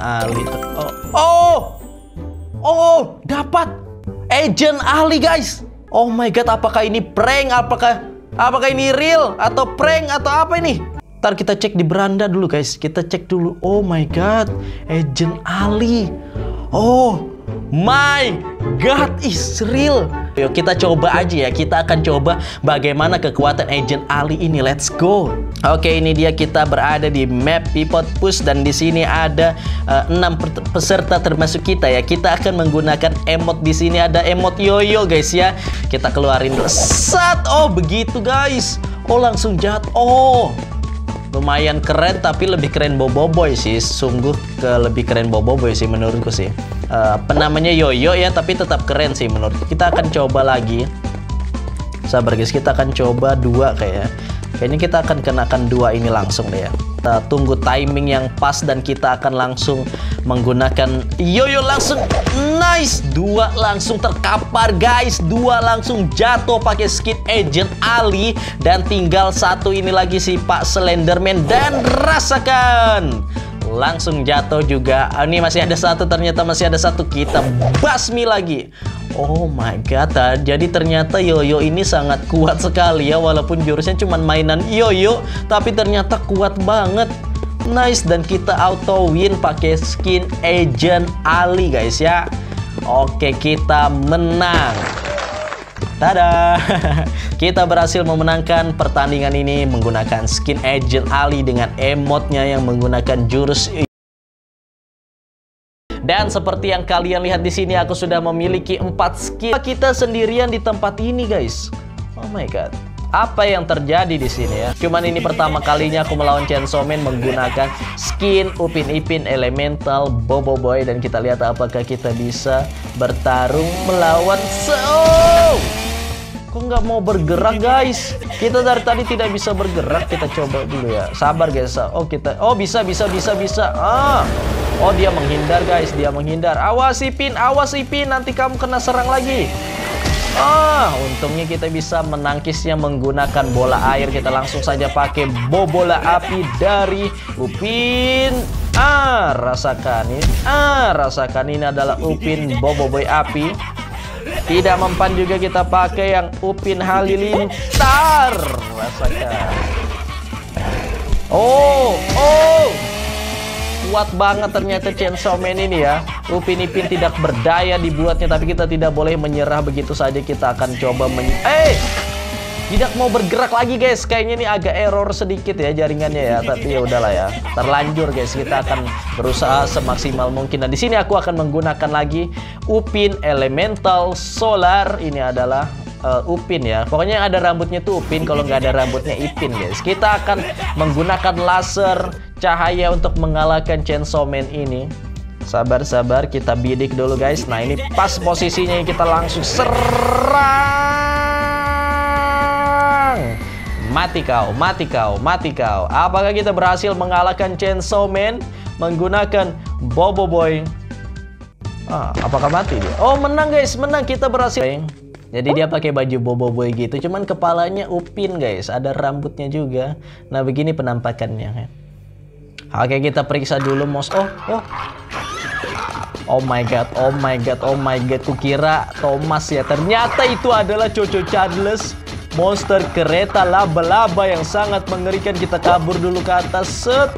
Ali. Oh, oh, oh, dapat agent Ali guys. Oh my god, apakah ini prank? Apakah apakah ini real atau prank atau apa ini? Ntar kita cek di beranda dulu guys. Kita cek dulu. Oh my god, agent Ali. Oh my god, is real. Yuk kita coba aja ya. Kita akan coba bagaimana kekuatan agent Ali ini. Let's go. Oke, ini dia kita berada di map Pipot Push dan di sini ada uh, 6 peserta termasuk kita ya. Kita akan menggunakan emot di sini ada emot yoyo guys ya. Kita keluarin dulu. Sat. Oh, begitu guys. Oh, langsung jatuh. Oh, lumayan keren tapi lebih keren Bobo Boy sih. Sungguh ke lebih keren Bobo Boy sih menurutku sih. Uh, penamanya Yoyo ya tapi tetap keren sih menurut kita akan coba lagi sabar guys. Kita akan coba dua kayak kayaknya kita akan kenakan dua ini langsung deh ya. Kita tunggu timing yang pas dan kita akan langsung menggunakan yoyo langsung. Nice. Dua langsung terkapar guys. Dua langsung jatuh pakai skin agent Ali. Dan tinggal satu ini lagi si Pak Slenderman. Dan rasakan langsung jatuh juga. Ah, ini masih ada satu. Ternyata masih ada satu. Kita basmi lagi Oh my god, jadi ternyata Yoyo ini sangat kuat sekali ya Walaupun jurusnya cuma mainan Yoyo Tapi ternyata kuat banget. Nice, dan kita auto win pakai skin Agent Ali guys ya. Oke, kita menang. Tada! Kita berhasil memenangkan pertandingan ini menggunakan skin Agent Ali dengan emotnya yang menggunakan jurus dan seperti yang kalian lihat di sini aku sudah memiliki 4 skin. Kita sendirian di tempat ini, guys. Oh my god. Apa yang terjadi di sini ya? Cuman ini pertama kalinya aku melawan Chainsaw Man menggunakan skin Upin Ipin Elemental Bobo Boy dan kita lihat apakah kita bisa bertarung melawan So. Kok nggak mau bergerak guys? Kita dari tadi tidak bisa bergerak. Kita coba dulu ya. Sabar guys. Oh kita. Oh bisa bisa bisa bisa. Ah. Oh dia menghindar guys, dia menghindar. Awas Ipin, awas Ipin, nanti kamu kena serang lagi. Ah, untungnya kita bisa menangkisnya menggunakan bola air. Kita langsung saja pakai bobola api dari Upin. Ah, rasakan ini. Ah, rasakan ini adalah Upin Boboiboy api. Tidak mempan juga kita pakai yang Upin Halilintar. Rasakan. Oh, oh kuat banget ternyata Chainsaw Man ini ya. Upin Ipin tidak berdaya dibuatnya tapi kita tidak boleh menyerah. Begitu saja kita akan coba men eh! Tidak mau bergerak lagi guys. Kayaknya ini agak error sedikit ya jaringannya ya tapi ya udahlah ya. Terlanjur guys. Kita akan berusaha semaksimal mungkin. Dan di sini aku akan menggunakan lagi Upin Elemental Solar. Ini adalah uh, Upin ya. Pokoknya yang ada rambutnya tuh Upin, kalau nggak ada rambutnya Ipin guys. Kita akan menggunakan laser cahaya untuk mengalahkan Chainsaw Man ini. Sabar-sabar, kita bidik dulu guys. Nah ini pas posisinya kita langsung serang. Mati kau, mati kau, mati kau. Apakah kita berhasil mengalahkan Chainsaw Man menggunakan Bobo Boy? Ah, apakah mati dia? Oh menang guys, menang kita berhasil. Jadi dia pakai baju bobo boy gitu, cuman kepalanya upin guys, ada rambutnya juga. Nah begini penampakannya. Oke kita periksa dulu mos. Oh, oh. Oh my god, oh my god, oh my god. Kukira Thomas ya. Ternyata itu adalah Coco Charles. Monster kereta laba-laba yang sangat mengerikan. Kita kabur dulu ke atas. Set.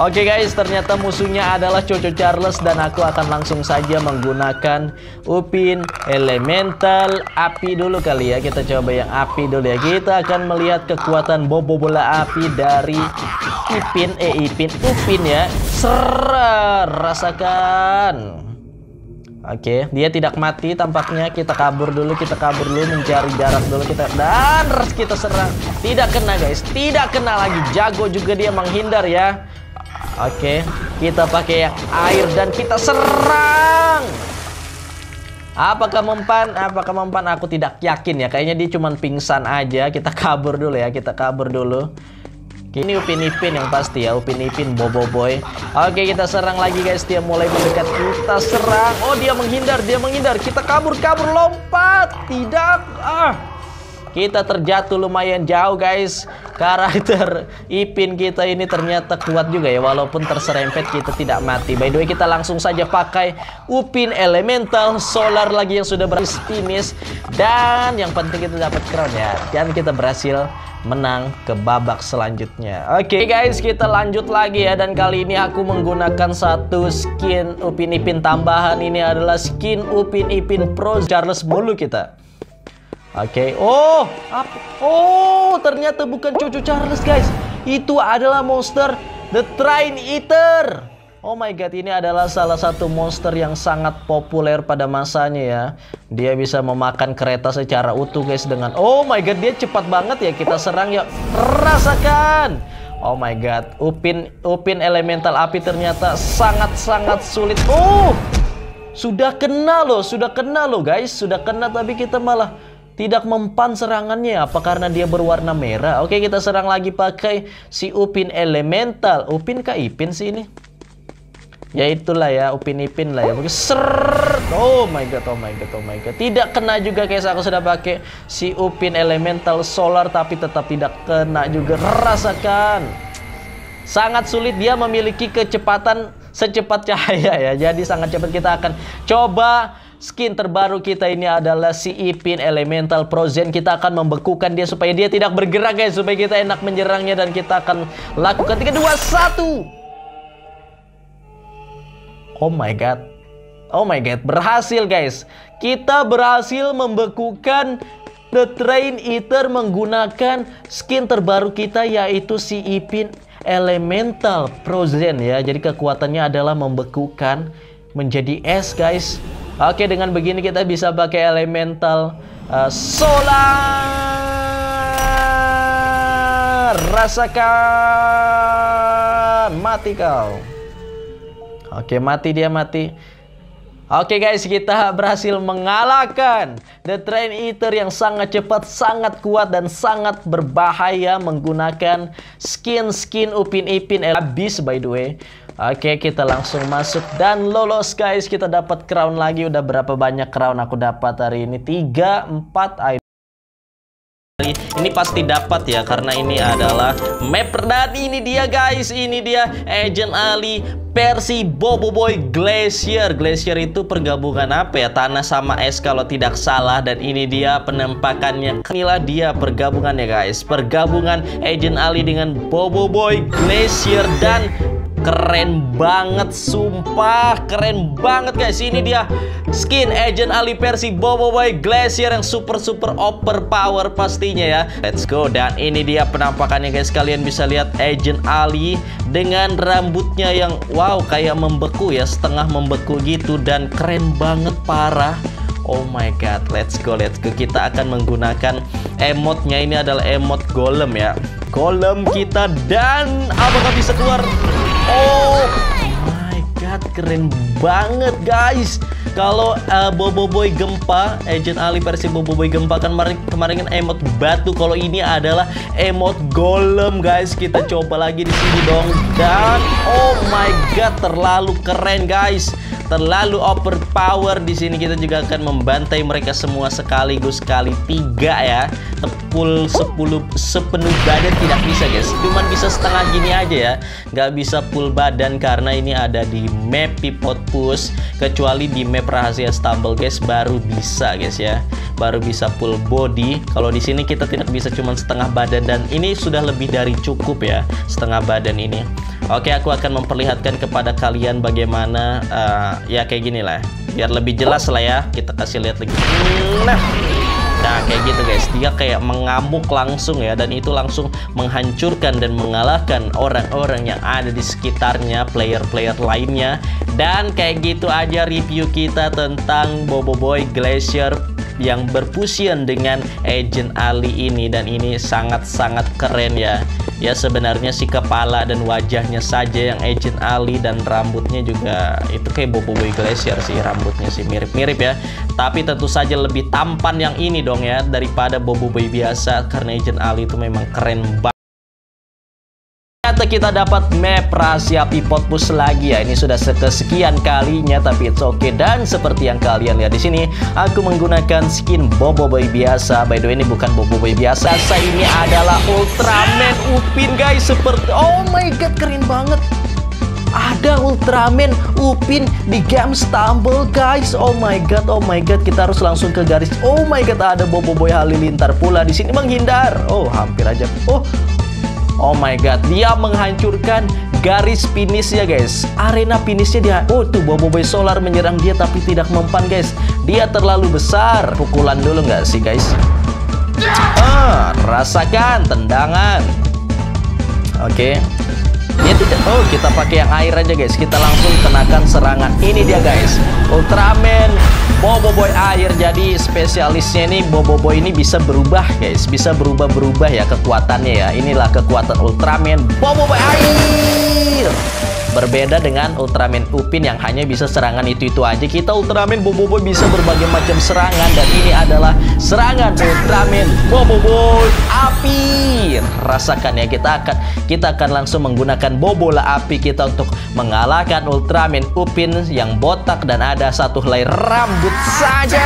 Oke guys, ternyata musuhnya adalah Coco Charles dan aku akan langsung saja menggunakan Upin Elemental Api dulu kali ya. Kita coba yang api dulu ya. Kita akan melihat kekuatan bobo bola api dari Ipin, eh Ipin, Upin ya. Ser, rasakan. Oke, dia tidak mati tampaknya. Kita kabur dulu, kita kabur dulu mencari jarak dulu kita dan kita serang. Tidak kena guys, tidak kena lagi. Jago juga dia menghindar ya. Oke, kita pakai yang air dan kita serang. Apakah mempan? Apakah mempan? Aku tidak yakin ya. Kayaknya dia cuma pingsan aja. Kita kabur dulu ya. Kita kabur dulu. Ini Upin Ipin yang pasti ya. Upin Ipin Bobo Boy. Oke, kita serang lagi guys. Dia mulai mendekat. Kita serang. Oh, dia menghindar. Dia menghindar. Kita kabur, kabur, lompat. Tidak. Ah. Kita terjatuh lumayan jauh guys. Karakter Ipin kita ini ternyata kuat juga ya Walaupun terserempet kita tidak mati. By the way kita langsung saja pakai Upin Elemental Solar lagi yang sudah berhasil finish Dan yang penting kita dapat crown ya. Dan kita berhasil menang ke babak selanjutnya. Oke okay, guys kita lanjut lagi ya. Dan kali ini aku menggunakan satu skin Upin Ipin. Tambahan Ini adalah skin Upin Ipin Pro Charles mulu kita Oke, okay. oh, apa? Oh, ternyata bukan cucu Charles, guys. Itu adalah monster The Train Eater. Oh my god, ini adalah salah satu monster yang sangat populer pada masanya ya. Dia bisa memakan kereta secara utuh, guys, dengan Oh my god, dia cepat banget ya. Kita serang ya. Rasakan. Oh my god, Upin Upin elemental api ternyata sangat-sangat sulit. Oh! Sudah kena loh, sudah kena loh, guys. Sudah kena tapi kita malah tidak mempan serangannya. Apa karena dia berwarna merah? Oke kita serang lagi pakai si Upin Elemental. Upin kah Ipin sih ini? Ya itulah ya Upin Ipin lah ya. Ser oh my god oh my god oh my god. Tidak kena juga guys. Aku sudah pakai si Upin Elemental Solar tapi tetap tidak kena juga. Rasakan. Sangat sulit. Dia memiliki kecepatan secepat cahaya ya. Jadi sangat cepat kita akan coba Skin terbaru kita ini adalah si Ipin Elemental Prozen. Kita akan membekukan dia supaya dia tidak bergerak guys. Supaya kita enak menyerangnya dan kita akan lakukan 3, 2, 1. Oh my god. Oh my god. Berhasil guys. Kita berhasil membekukan The Train Eater menggunakan skin terbaru kita yaitu si Ipin Elemental Prozen ya. Jadi kekuatannya adalah membekukan menjadi es guys. Oke, dengan begini kita bisa pakai elemental uh, solar. Rasakan. Mati kau. Oke, mati dia mati. Oke guys, kita berhasil mengalahkan The Train Eater yang sangat cepat, sangat kuat, dan sangat berbahaya menggunakan skin-skin Upin Ipin Habis by the way. Oke, kita langsung masuk. Dan lolos guys. Kita dapat crown lagi. Udah berapa banyak crown aku dapat hari ini? 3, 4, ini pasti dapat ya karena ini adalah map dan ini dia guys. Ini dia Agent Ali versi Bobo Boy Glacier. Glacier itu pergabungan apa ya? Tanah sama es kalau tidak salah. Dan ini dia penampakannya inilah dia pergabungannya guys. Pergabungan Agent Ali dengan Bobo Boy Glacier dan Keren banget, sumpah. Keren banget guys Ini dia. Skin Agent Ali versi Bobo Boy Glacier Yang super-super overpower pastinya ya. Let's go. Dan ini dia penampakannya guys. Kalian bisa lihat Agent Ali Dengan rambutnya yang wow kayak membeku ya. Setengah membeku gitu Dan keren banget parah Oh my god, let's go, let's go. Kita akan menggunakan emotnya ini adalah emot golem ya. Golem kita dan apakah bisa keluar Oh my god, keren banget guys. Kalau uh, Bobo Boy Gempa, Agent Ali versi Bobo Boy Gempa kan kemarin kemarin kan emot batu. Kalau ini adalah emot golem guys. Kita coba lagi di sini dong. Dan oh my god, terlalu keren guys terlalu overpower di sini kita juga akan membantai mereka semua sekaligus kali tiga ya tepul 10 sepenuh badan tidak bisa guys cuman bisa setengah gini aja ya nggak bisa full badan karena ini ada di map pivot push kecuali di map rahasia stumble guys baru bisa guys ya baru bisa full body kalau di sini kita tidak bisa cuman setengah badan dan ini sudah lebih dari cukup ya setengah badan ini Oke, aku akan memperlihatkan kepada kalian bagaimana uh, ya kayak gini lah. Biar lebih jelas lah ya. Kita kasih lihat lagi. Nah, nah kayak gitu guys. Dia kayak mengamuk langsung ya dan itu langsung menghancurkan dan mengalahkan orang-orang yang ada di sekitarnya, player-player lainnya. Dan kayak gitu aja review kita tentang Bobo Boy Glacier yang berfusion dengan Agent Ali ini dan ini sangat-sangat keren ya ya sebenarnya si kepala dan wajahnya saja yang Agent Ali dan rambutnya juga itu kayak Bobo Glacier sih rambutnya sih mirip-mirip ya. Tapi tentu saja lebih tampan yang ini dong ya daripada Bobo Boy biasa karena Agent Ali itu memang keren banget kita dapat map rahasia Pipotbus lagi ya. Ini sudah sekesekian kalinya tapi it's okay. Dan seperti yang kalian lihat di sini, aku menggunakan skin Bobo Boy biasa. By the way, ini bukan Bobo Boy biasa. Saya ini adalah Ultraman Upin guys. Seperti Oh my god, keren banget. Ada Ultraman Upin di game Stumble guys. Oh my god, oh my god, kita harus langsung ke garis. Oh my god, ada Bobo Boy Halilintar pula di sini menghindar. Oh, hampir aja. Oh, Oh my god, dia menghancurkan garis finishnya guys. Arena finishnya dia. Oh tuh Bobo Boy Solar menyerang dia tapi tidak mempan guys. Dia terlalu besar. Pukulan dulu nggak sih guys? Ah, rasakan tendangan. Oke. Okay. Dia tidak. Oh, kita pakai yang air aja guys. Kita langsung kenakan serangan. Ini dia guys. Ultraman Bobo Boy air. Jadi spesialisnya ini Bobo Boy ini bisa berubah guys. Bisa berubah-berubah ya kekuatannya ya. Inilah kekuatan Ultraman Bobo Boy air. Berbeda dengan Ultraman Upin yang hanya bisa serangan itu-itu aja. Kita Ultraman Bobo Boy bisa berbagai macam serangan dan ini adalah serangan Ultraman Bobo Boy api. Rasakan ya kita akan kita akan langsung menggunakan bobola api kita untuk mengalahkan Ultraman Upin yang botak dan ada satu helai rambut saja.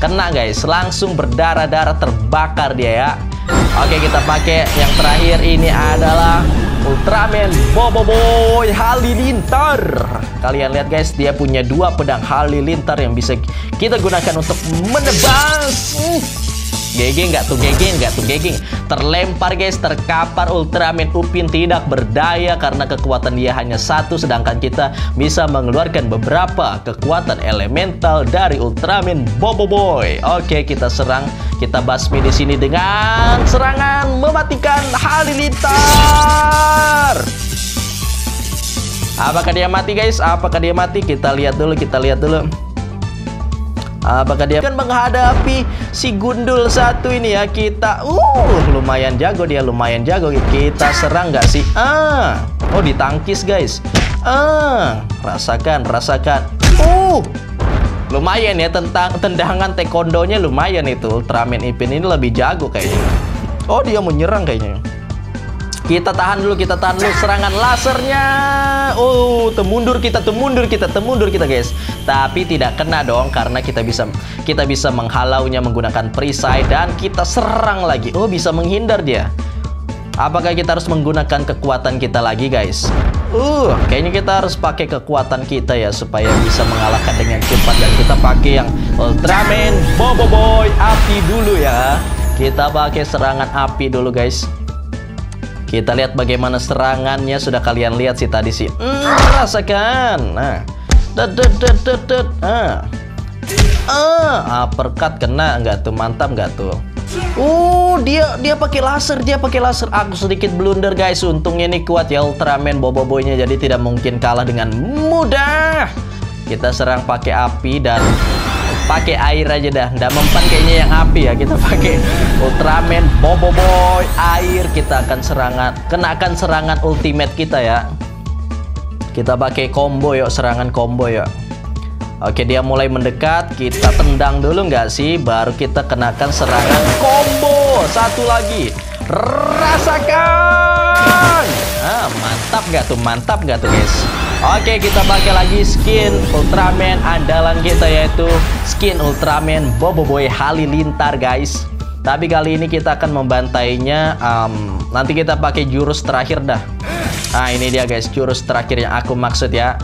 Kena guys, langsung berdarah-darah terbakar dia ya. Oke kita pakai yang terakhir. Ini adalah Ultraman Bobo Boy Halilintar. Kalian lihat guys dia punya dua pedang Halilintar yang bisa kita gunakan untuk menebas GG nggak tuh GG nggak tuh GG Terlempar guys terkapar Ultraman Upin tidak berdaya Karena kekuatan dia hanya satu Sedangkan kita bisa mengeluarkan beberapa kekuatan elemental dari Ultraman Bobo Boy Oke kita serang Kita basmi di sini dengan serangan mematikan Halilintar Apakah dia mati guys? Apakah dia mati? Kita lihat dulu, kita lihat dulu Apakah dia akan menghadapi si gundul satu ini ya? Kita uh lumayan jago dia lumayan jago. Kita serang nggak sih? Ah oh ditangkis guys. Ah rasakan rasakan. Uh lumayan ya tentang tendangan taekwondonya lumayan itu. Ultraman Ipin ini lebih jago kayaknya. Oh dia menyerang kayaknya kita tahan dulu, kita tahan dulu serangan lasernya. Oh, temundur kita, temundur kita, temundur kita, guys. Tapi tidak kena dong karena kita bisa kita bisa menghalaunya menggunakan perisai dan kita serang lagi. Oh, bisa menghindar dia. Apakah kita harus menggunakan kekuatan kita lagi, guys? Uh, kayaknya kita harus pakai kekuatan kita ya supaya bisa mengalahkan dengan cepat dan kita pakai yang Ultraman Bobo Boy api dulu ya. Kita pakai serangan api dulu, guys. Kita lihat bagaimana serangannya sudah kalian lihat sih tadi sih. Hmm, rasakan. Nah. Dut. Ah. Ah, uppercut kena nggak tuh? Mantap nggak tuh? Uh, dia dia pakai laser, dia pakai laser. Aku sedikit blunder guys. Untungnya ini kuat ya Ultraman Bobo Boy-nya jadi tidak mungkin kalah dengan mudah. Kita serang pakai api dan pakai air aja dah. Nggak mempan kayaknya yang api ya. Kita pakai Ultraman Bobo Boy air. Kita akan serangan kenakan serangan ultimate kita ya. Kita pakai combo yuk serangan combo yuk. Oke dia mulai mendekat. Kita tendang dulu nggak sih? Baru kita kenakan serangan combo. Satu lagi. Rasakan! Ah mantap nggak tuh? Mantap nggak tuh guys Oke kita pakai lagi skin Ultraman andalan kita yaitu skin Ultraman Bobo Boy Halilintar guys Tapi kali ini kita akan membantainya um, Nanti kita pakai jurus terakhir dah Nah ini dia guys jurus terakhir yang aku maksud ya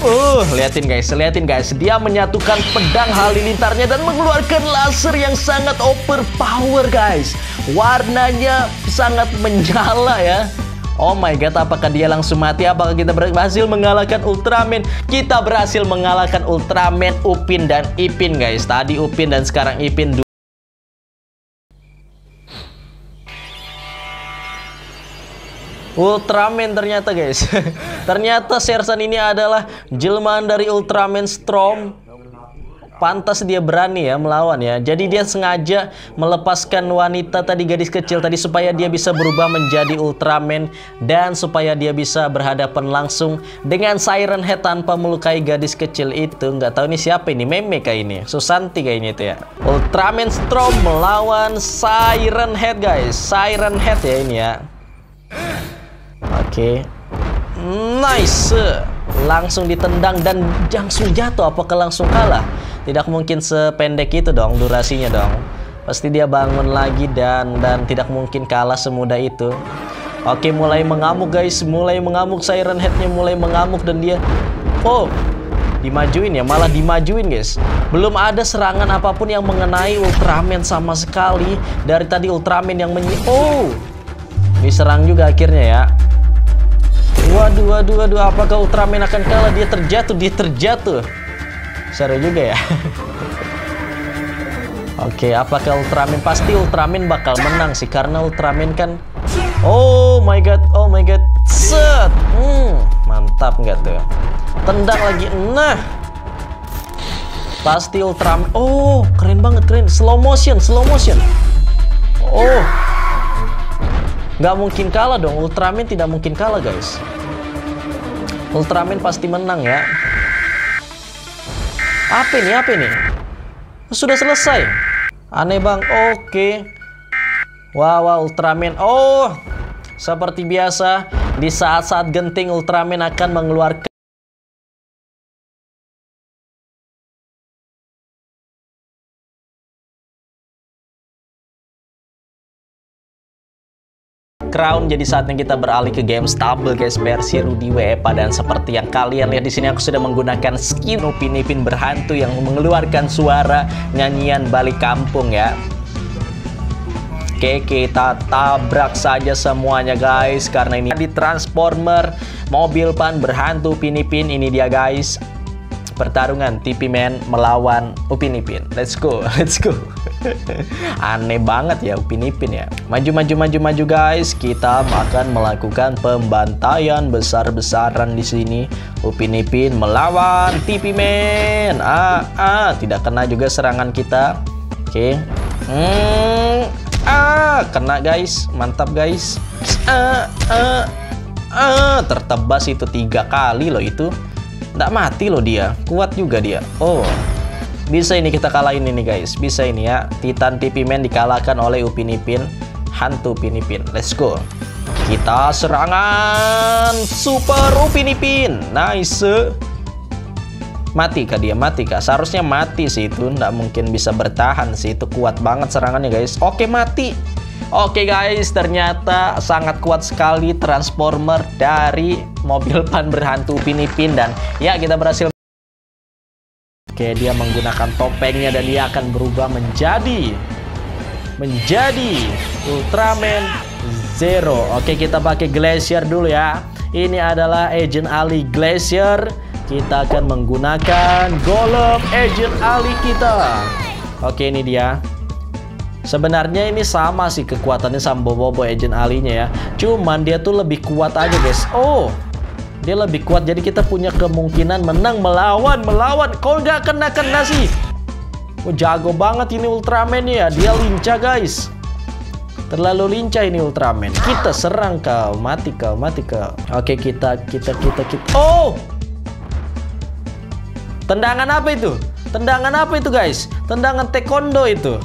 Uh, liatin guys, liatin guys. Dia menyatukan pedang halilintarnya dan mengeluarkan laser yang sangat overpower guys. Warnanya sangat menyala ya. Oh my god, apakah dia langsung mati? Apakah kita berhasil mengalahkan Ultraman? Kita berhasil mengalahkan Ultraman, Upin, dan Ipin guys. Tadi Upin dan sekarang Ipin. Ultraman ternyata guys Ternyata Sersan ini adalah jelmaan dari Ultraman Storm Pantas dia berani ya melawan ya. Jadi dia sengaja melepaskan wanita tadi gadis kecil tadi supaya dia bisa berubah menjadi Ultraman dan supaya dia bisa berhadapan langsung dengan Siren Head tanpa melukai gadis kecil itu. Nggak tahu ini siapa ini, meme kayak ini. Susanti kayaknya itu ya. Ultraman Storm melawan Siren Head guys. Siren Head ya ini ya. Oke. Okay. Nice. Langsung ditendang dan langsung jatuh. Apakah langsung kalah? Tidak mungkin sependek itu dong durasinya dong. Pasti dia bangun lagi dan dan tidak mungkin kalah semudah itu. Oke, mulai mengamuk guys, mulai mengamuk Siren Headnya mulai mengamuk dan dia oh dimajuin ya, malah dimajuin guys. Belum ada serangan apa pun yang mengenai Ultraman sama sekali. Dari tadi Ultraman yang menyi oh diserang juga akhirnya ya. Waduh, waduh, waduh, apakah Ultraman akan kalah? Dia terjatuh, dia terjatuh. Seru juga ya. Oke, apakah Ultraman? Pasti Ultraman bakal menang sih karena Ultraman kan Oh my god, oh my god. Set. Hmm, mantap nggak tuh? Tendang lagi. Nah. Pasti Ultraman. Oh, keren banget, keren. Slow motion, slow motion. Oh. Nggak mungkin kalah dong. Ultraman tidak mungkin kalah, guys. Ultraman pasti menang ya. Apa ini? Apa ini? Sudah selesai. Aneh bang. Oke. Wow, wow, Ultraman. Oh, seperti biasa di saat-saat genting Ultraman akan mengeluarkan Crown jadi saatnya kita beralih ke game stable guys. Versi Rudy Wepa dan seperti yang kalian lihat di sini aku sudah menggunakan skin. Upin Ipin berhantu yang mengeluarkan suara nyanyian balik kampung ya. Oke kita tabrak saja semuanya guys karena ini di Transformer. Mobil pan berhantu Upin Ipin ini dia guys. Pertarungan TP Man melawan Upin Ipin. Let's go, let's go. Aneh banget ya Upin Ipin ya. Maju, maju, maju, maju guys. Kita akan melakukan pembantaian besar-besaran di sini. Upin Ipin melawan TP Man. Ah, ah, tidak kena juga serangan kita. Oke. Okay. Hmm, ah, kena guys. Mantap guys. Ah, ah, ah, tertebas itu tiga kali loh itu. Nggak mati loh dia. Kuat juga dia. Oh. Bisa ini kita kalahin ini guys. Bisa ini ya. Titan TP Man dikalahkan oleh Upin Ipin. Hantu Upin Ipin. Let's go. Kita serangan Super Upin Ipin. Nice. Mati kah dia? Mati kah? Seharusnya mati sih itu. Nggak mungkin bisa bertahan sih. Itu kuat banget serangannya guys. Oke mati. Oke guys, ternyata sangat kuat sekali Transformer dari mobil pan berhantu Pinipin dan ya kita berhasil Oke, dia menggunakan topengnya dan dia akan berubah menjadi menjadi Ultraman Zero. Oke, kita pakai Glacier dulu ya. Ini adalah Agent Ali Glacier. Kita akan menggunakan Golem Agent Ali kita. Oke, ini dia. Sebenarnya ini sama sih kekuatannya sama Bobo Agent Alinya ya. Cuman dia tuh lebih kuat aja guys. Oh, dia lebih kuat jadi kita punya kemungkinan menang melawan melawan. Kok nggak kena kena sih? Oh, jago banget ini Ultraman ya. Dia lincah guys. Terlalu lincah ini Ultraman. Kita serang kau, mati kau, mati kau. Oke kita kita kita kita. Oh, tendangan apa itu? Tendangan apa itu guys? Tendangan taekwondo itu.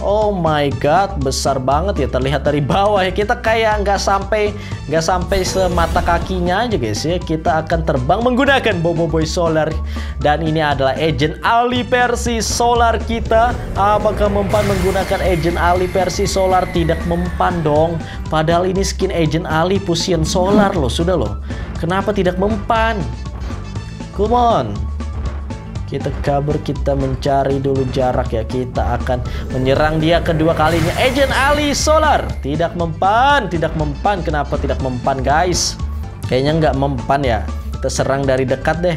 Oh my god, besar banget ya terlihat dari bawah ya. Kita kayak nggak sampai nggak sampai semata kakinya aja guys ya. Kita akan terbang menggunakan Bobo Boy Solar dan ini adalah Agent Ali versi Solar kita. Apakah mempan menggunakan Agent Ali versi Solar? Tidak mempan dong. Padahal ini skin Agent Ali Fusion Solar loh, sudah loh. Kenapa tidak mempan? Come on. Kita kabur, kita mencari dulu jarak ya. Kita akan menyerang dia kedua kalinya. Agent Ali Solar. Tidak mempan, tidak mempan. Kenapa tidak mempan guys? Kayaknya nggak mempan ya. Kita serang dari dekat deh.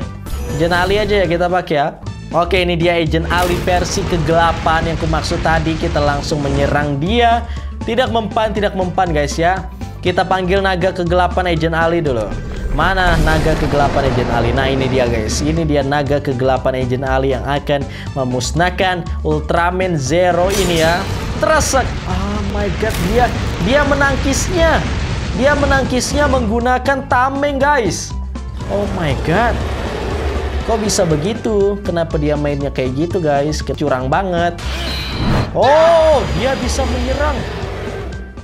Agent Ali aja ya kita pakai ya. Oke ini dia Agent Ali versi kegelapan yang kumaksud tadi. Kita langsung menyerang dia. Tidak mempan, tidak mempan guys ya. Kita panggil naga kegelapan Agent Ali dulu. Mana naga kegelapan Agent Ali? Nah ini dia guys, ini dia naga kegelapan Agent Ali yang akan memusnahkan Ultraman Zero ini ya. Terasa, oh my god, dia dia menangkisnya, dia menangkisnya menggunakan tameng guys. Oh my god. Kok bisa begitu? Kenapa dia mainnya kayak gitu guys? Kecurang banget. Oh, dia bisa menyerang.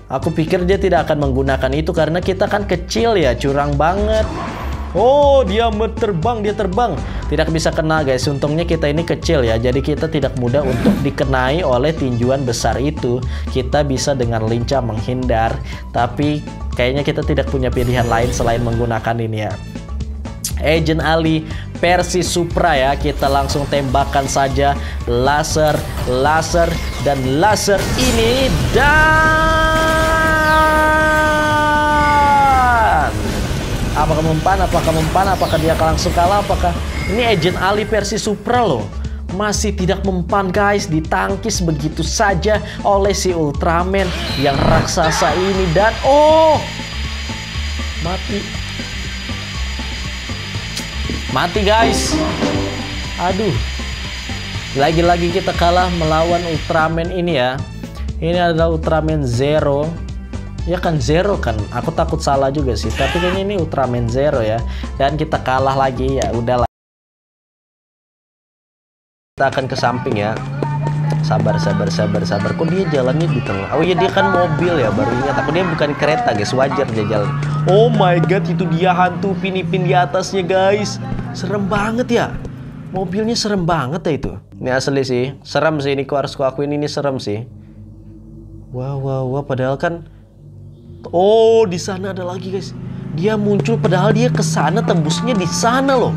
Aku pikir dia tidak akan menggunakan itu karena kita kan kecil ya, curang banget. Oh, dia terbang, dia terbang. Tidak bisa kena guys, untungnya kita ini kecil ya. Jadi kita tidak mudah untuk dikenai oleh tinjuan besar itu. Kita bisa dengan lincah menghindar. Tapi kayaknya kita tidak punya pilihan lain selain menggunakan ini ya. Agent Ali versi Supra ya kita langsung tembakan saja laser laser dan laser ini dan apakah mempan apakah mempan apakah dia langsung kalah apakah ini Agent Ali versi Supra loh masih tidak mempan guys ditangkis begitu saja oleh si Ultraman yang raksasa ini dan oh mati Mati guys. Aduh. Lagi-lagi kita kalah melawan Ultraman ini ya. Ini adalah Ultraman Zero. Ya kan Zero kan. Aku takut salah juga sih. Tapi kayaknya ini Ultraman Zero ya. Dan kita kalah lagi ya. Udahlah. Kita akan ke samping ya. Sabar, sabar, sabar, sabar. Kok dia jalannya di tengah? Oh iya dia kan mobil ya. Baru ingat aku dia bukan kereta guys. Wajar dia jalan. Oh my god, itu dia hantu pinipin di atasnya guys. Serem banget ya. Mobilnya serem banget ya itu. Ini asli sih. Serem sih ini. Aku harus kuakuin ini serem sih. Wah, wah, wah. Padahal kan... Oh, di sana ada lagi guys. Dia muncul padahal dia ke sana tembusnya di sana loh.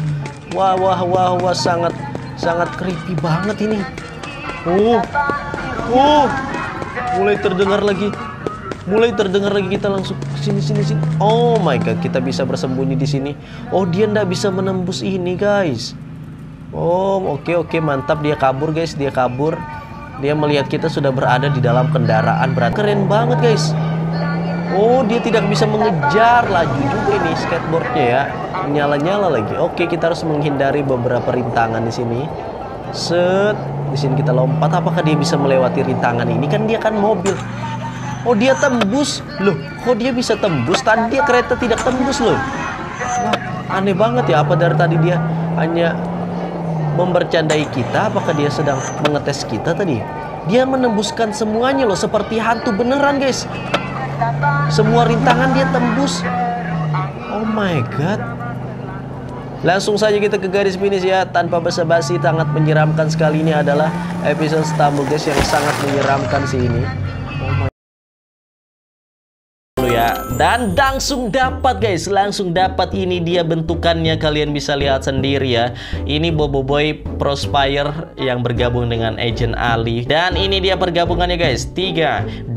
Wah, wah, wah, wah. Sangat, sangat creepy banget ini. Oh, oh. Mulai terdengar lagi mulai terdengar lagi kita langsung sini sini sini oh my god kita bisa bersembunyi di sini oh dia ndak bisa menembus ini guys oh oke okay, oke okay, mantap dia kabur guys dia kabur dia melihat kita sudah berada di dalam kendaraan berat keren banget guys oh dia tidak bisa mengejar laju juga ini skateboardnya ya nyala-nyala lagi oke kita harus menghindari beberapa rintangan di sini set di sini kita lompat apakah dia bisa melewati rintangan ini kan dia kan mobil Oh dia tembus loh. Kok dia bisa tembus? Tadi dia kereta tidak tembus loh. Wah, aneh banget ya. Apa dari tadi dia hanya membercandai kita? Apakah dia sedang mengetes kita tadi? Dia menembuskan semuanya loh. Seperti hantu beneran guys. Semua rintangan dia tembus. Oh my god. Langsung saja kita ke garis finish ya Tanpa basa-basi sangat menyeramkan sekali ini adalah episode Stumble guys yang sangat menyeramkan sih ini ya dan langsung dapat guys. Langsung dapat ini dia bentukannya. Kalian bisa lihat sendiri ya. Ini Bobo Boy Prospire yang bergabung dengan Agent Ali. Dan ini dia pergabungannya guys. 3 2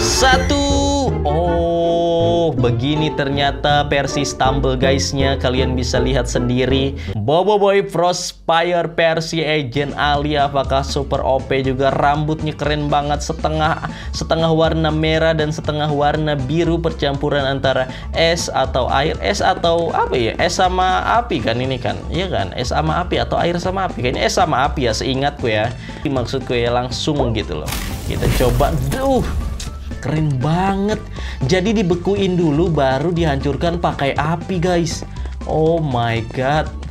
1 oh begini ternyata versi Stumble guysnya. Kalian bisa lihat sendiri. Bobo Boy Prospire versi Agent Ali apakah super OP juga? Rambutnya keren banget. Setengah setengah warna merah dan setengah warna biru percampuran antara es atau air. Es atau apa ya? Es sama api kan ini kan? Iya kan? Es sama api atau air sama api kayaknya es sama api ya seingatku ya. Maksudku ya langsung gitu loh. Kita coba. Duh keren banget. Jadi dibekuin dulu baru dihancurkan pakai api guys. Oh my god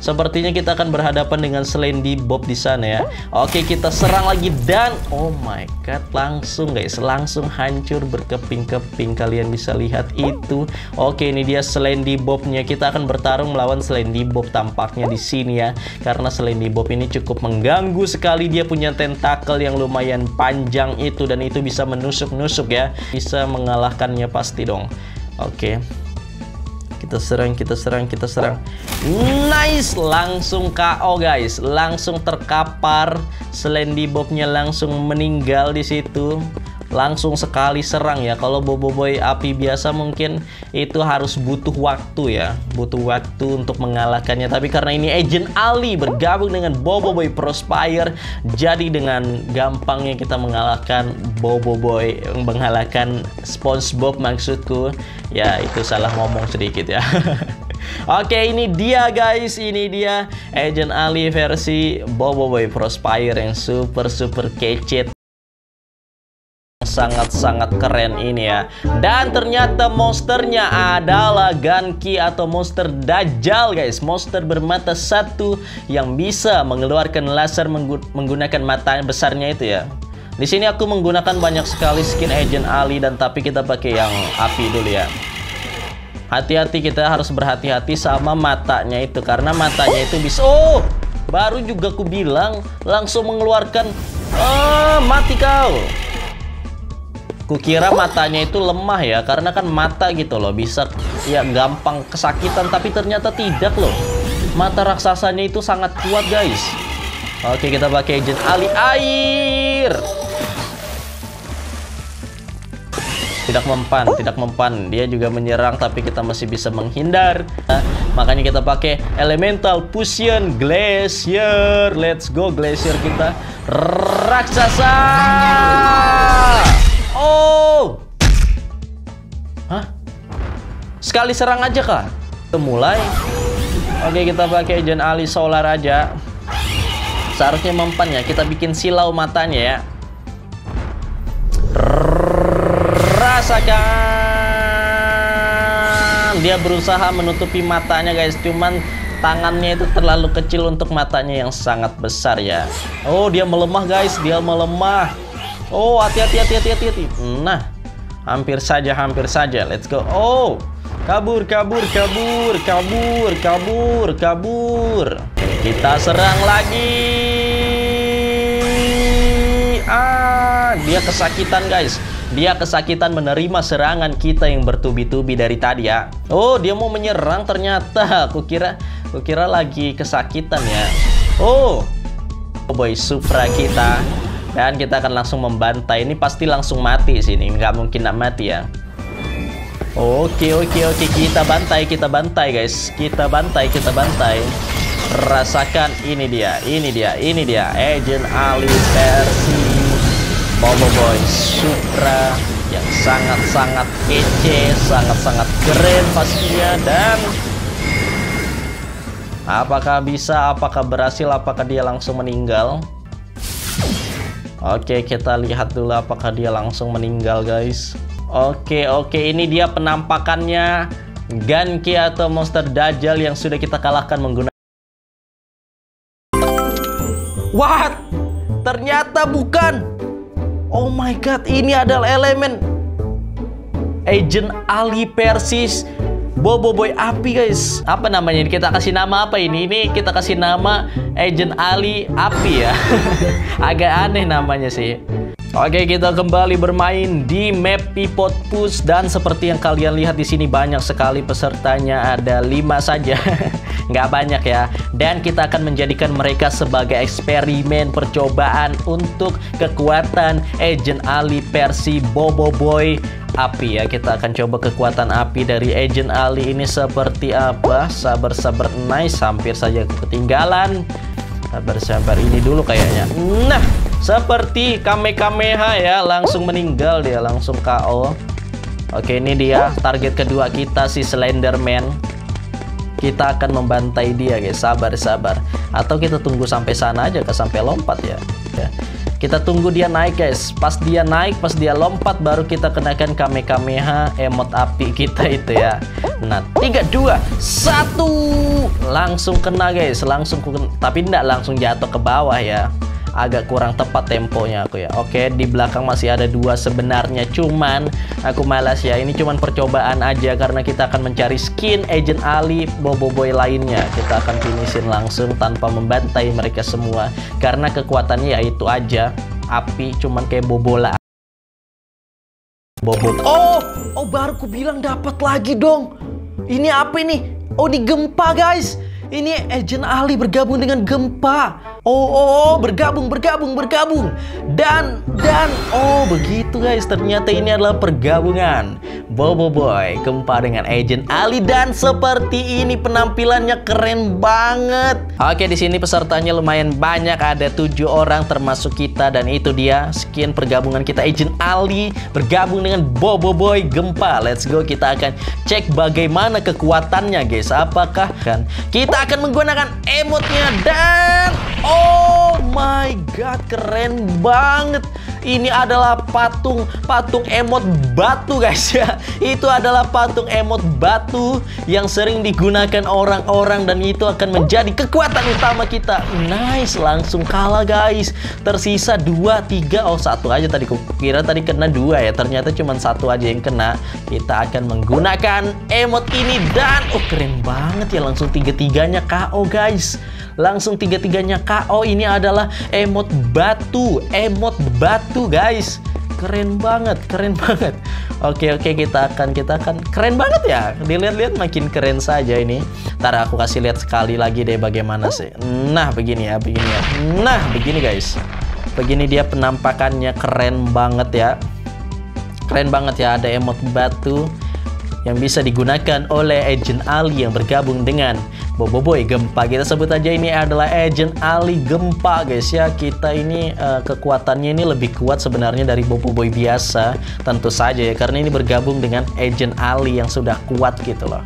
sepertinya kita akan berhadapan dengan Slendy Bob di sana ya. Oke, kita serang lagi dan oh my god, langsung guys, langsung hancur berkeping-keping. Kalian bisa lihat itu. Oke, ini dia Slendy Bobnya. Kita akan bertarung melawan Slendy Bob tampaknya di sini ya. Karena Slendy Bob ini cukup mengganggu sekali. Dia punya tentakel yang lumayan panjang itu dan itu bisa menusuk-nusuk ya. Bisa mengalahkannya pasti dong. Oke. Kita serang, kita serang, kita serang. Nice, langsung KO guys, langsung terkapar. Slendy Bobnya langsung meninggal di situ. Langsung sekali serang ya. Kalau Boboiboy api biasa mungkin itu harus butuh waktu ya, butuh waktu untuk mengalahkannya. Tapi karena ini Agent Ali bergabung dengan Boboiboy Prospire, jadi dengan gampangnya kita mengalahkan Boboiboy, mengalahkan SpongeBob maksudku. Ya itu salah ngomong sedikit ya. Oke ini dia guys Ini dia Agent Ali versi Bobo Boy Prospire yang super super kece sangat-sangat keren ini ya. Dan ternyata monsternya adalah Ganki atau monster Dajjal guys. Monster bermata satu yang bisa mengeluarkan laser menggunakan mata besarnya itu ya. Di sini aku menggunakan banyak sekali skin Agent Ali dan tapi kita pakai yang api dulu ya. Hati-hati kita harus berhati-hati sama matanya itu karena matanya itu bisa oh! Baru juga aku bilang langsung mengeluarkan oh mati kau kukira matanya itu lemah ya karena kan mata gitu loh bisa ya gampang kesakitan tapi ternyata tidak loh mata raksasanya itu sangat kuat guys oke kita pakai agent ali air tidak mempan, tidak mempan. Dia juga menyerang tapi kita masih bisa menghindar. Nah, makanya kita pakai elemental fusion glacier. Let's go glacier kita. Raksasa! Oh! Hah? Sekali serang aja kah? Kita mulai. Oke, kita pakai Jen Ali Solar aja. Seharusnya mempan ya. Kita bikin silau matanya ya rasakan dia berusaha menutupi matanya guys cuman tangannya itu terlalu kecil untuk matanya yang sangat besar ya oh dia melemah guys dia melemah oh hati-hati hati-hati hati-hati nah hampir saja hampir saja let's go oh kabur kabur kabur kabur kabur kabur kita serang lagi ah dia kesakitan guys dia kesakitan menerima serangan kita yang bertubi-tubi dari tadi ya. Oh, dia mau menyerang ternyata. Aku kira aku kira lagi kesakitan ya. Oh. oh boy Supra kita. Dan kita akan langsung membantai. Ini pasti langsung mati sini. Nggak mungkin nggak mati ya. Oke, oke, oke. Kita bantai, kita bantai guys. Kita bantai, kita bantai. Rasakan ini dia, ini dia, ini dia. Agent Ali versi Bobo Boy Supra yang sangat-sangat kece, sangat-sangat keren pastinya dan apakah bisa, apakah berhasil, apakah dia langsung meninggal? Oke, kita lihat dulu apakah dia langsung meninggal, guys. Oke, oke, ini dia penampakannya Ganki atau monster Dajjal yang sudah kita kalahkan menggunakan What? Ternyata bukan Oh my god, ini adalah elemen Agent Ali Persis Bobo Boy Api guys Apa namanya? Kita kasih nama apa ini? Ini kita kasih nama Agent Ali Api ya Agak aneh namanya sih Oke, kita kembali bermain di map Pipot Push dan seperti yang kalian lihat di sini banyak sekali pesertanya, ada lima saja. Nggak banyak ya. Dan kita akan menjadikan mereka sebagai eksperimen percobaan untuk kekuatan Agent Ali versi Bobo Boy api ya. Kita akan coba kekuatan api dari Agent Ali ini seperti apa. Sabar-sabar nice, hampir saja ketinggalan. Sabar-sabar ini dulu kayaknya. Nah, seperti Kamehameha ya, langsung meninggal dia, langsung KO. Oke, ini dia target kedua kita si Slenderman. Kita akan membantai dia, guys. Sabar-sabar. Atau kita tunggu sampai sana aja, ke sampai lompat ya. ya. Kita tunggu dia naik guys. Pas dia naik, pas dia lompat baru kita kenakan Kamehameha emot api kita itu ya. Nah, 3 2 1 langsung kena guys, langsung tapi tidak langsung jatuh ke bawah ya agak kurang tepat temponya aku ya. Oke di belakang masih ada dua sebenarnya cuman aku malas ya. Ini cuman percobaan aja karena kita akan mencari skin agent Ali Bobo Boy lainnya. Kita akan finishin langsung tanpa membantai mereka semua. Karena kekuatannya ya itu aja api cuman kayak bobola. Bobo Oh oh baru ku bilang dapat lagi dong. Ini apa ini? Oh ini gempa guys ini agent Ali bergabung dengan gempa Oh, oh, oh, bergabung, bergabung, bergabung. Dan, dan, oh begitu guys. Ternyata ini adalah pergabungan. Bobo Boy gempa dengan Agent Ali dan seperti ini penampilannya keren banget. Oke, di sini pesertanya lumayan banyak. Ada tujuh orang termasuk kita dan itu dia skin pergabungan kita Agent Ali bergabung dengan Bobo Boy gempa. Let's go, kita akan cek bagaimana kekuatannya guys. Apakah kan kita akan menggunakan emotnya dan Oh my god, keren banget. Ini adalah patung patung emot batu guys ya. Itu adalah patung emot batu yang sering digunakan orang-orang dan itu akan menjadi kekuatan utama kita. Nice, langsung kalah guys. Tersisa dua, tiga, oh satu aja tadi kira tadi kena dua ya. Ternyata cuma satu aja yang kena. Kita akan menggunakan emot ini dan oh keren banget ya langsung tiga-tiganya KO guys. Langsung tiga-tiganya KO ini adalah emot batu, emot batu guys. Keren banget, keren banget. Oke oke kita akan kita akan keren banget ya. Dilihat-lihat makin keren saja ini. Ntar aku kasih lihat sekali lagi deh bagaimana sih. Nah begini ya, begini ya. Nah begini guys. Begini dia penampakannya keren banget ya. Keren banget ya ada emot batu yang bisa digunakan oleh Agent Ali yang bergabung dengan Boboiboy Gempa. Kita sebut aja ini adalah Agent Ali Gempa guys ya. Kita ini uh, kekuatannya ini lebih kuat sebenarnya dari Boboiboy biasa. Tentu saja ya karena ini bergabung dengan Agent Ali yang sudah kuat gitu loh.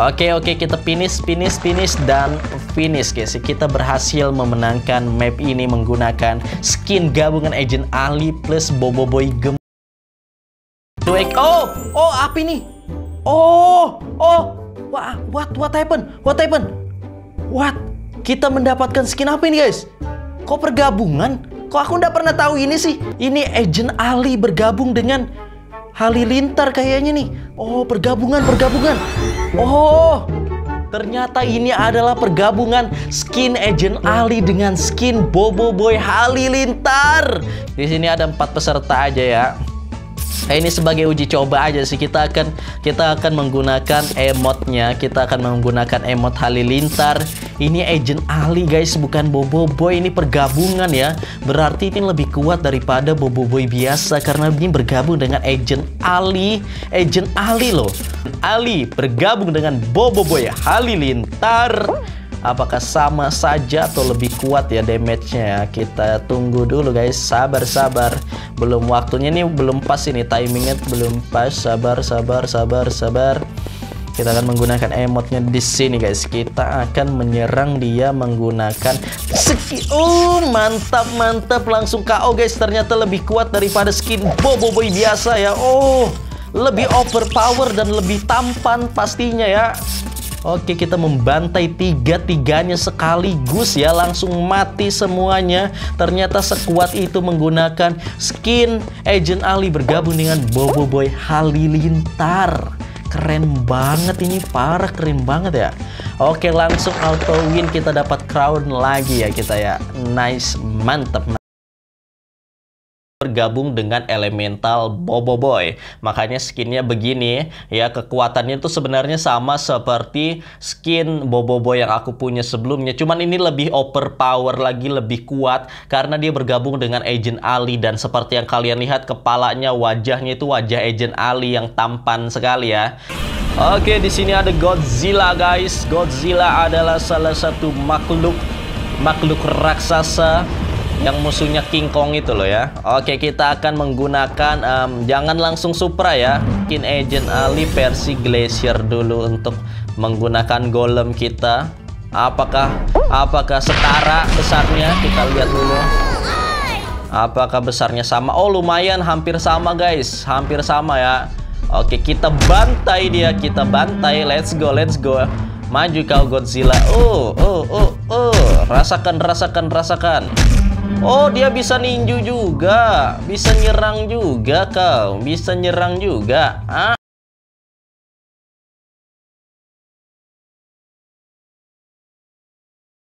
Oke oke kita finish finish finish dan finish guys. Kita berhasil memenangkan map ini menggunakan skin gabungan Agent Ali plus Boboiboy Gempa. Oh, oh apa ini? Oh, oh, what, what, what happened? What happened? What? Kita mendapatkan skin apa ini guys? Kok pergabungan? Kok aku nggak pernah tahu ini sih? Ini Agent Ali bergabung dengan Halilintar kayaknya nih. Oh, pergabungan, pergabungan. Oh, ternyata ini adalah pergabungan skin Agent Ali dengan skin Bobo Boy Halilintar. Di sini ada empat peserta aja ya. Nah, ini sebagai uji coba aja sih. Kita akan kita akan menggunakan emotnya. Kita akan menggunakan emot halilintar. Ini agent Ali guys bukan Bobo Boy. Ini pergabungan ya. Berarti ini lebih kuat daripada Bobo Boy biasa karena ini bergabung dengan agent Ali agent Ali loh. Ali bergabung dengan Bobo Boy halilintar apakah sama saja atau lebih kuat ya damage-nya? Ya kita tunggu dulu guys. Sabar-sabar belum waktunya nih belum pas ini. Timingnya belum pas. Sabar sabar sabar sabar. Kita akan menggunakan emotnya di sini guys. Kita akan menyerang dia menggunakan skin oh mantap mantap. Langsung KO guys. Ternyata lebih kuat daripada skin Bobo Boy biasa ya. Oh lebih overpower dan lebih tampan pastinya ya Oke kita membantai tiga-tiganya sekaligus ya. Langsung mati semuanya. Ternyata sekuat itu menggunakan skin Agent Ali bergabung dengan Bobo Boy Halilintar. Keren banget ini parah keren banget ya. Oke langsung auto win. Kita dapat crown lagi ya kita ya. Nice mantap bergabung dengan elemental Bobo Boy. Makanya skinnya begini ya kekuatannya itu sebenarnya sama seperti skin Bobo Boy yang aku punya sebelumnya. Cuman ini lebih overpower lagi lebih kuat karena dia bergabung dengan Agent Ali dan seperti yang kalian lihat kepalanya wajahnya itu wajah Agent Ali yang tampan sekali ya. Oke, di sini ada Godzilla guys. Godzilla adalah salah satu makhluk makhluk raksasa yang musuhnya King Kong itu loh ya. Oke kita akan menggunakan um, jangan langsung Supra ya. King Agent Ali versi Glacier dulu untuk menggunakan golem kita. Apakah apakah setara besarnya? Kita lihat dulu. Apakah besarnya sama? Oh lumayan hampir sama guys. Hampir sama ya. Oke kita bantai dia. Kita bantai. Let's go let's go. Maju kau Godzilla. Oh oh oh oh. Rasakan rasakan rasakan Oh, dia bisa ninju juga. Bisa nyerang juga kau. Bisa nyerang juga. Ah.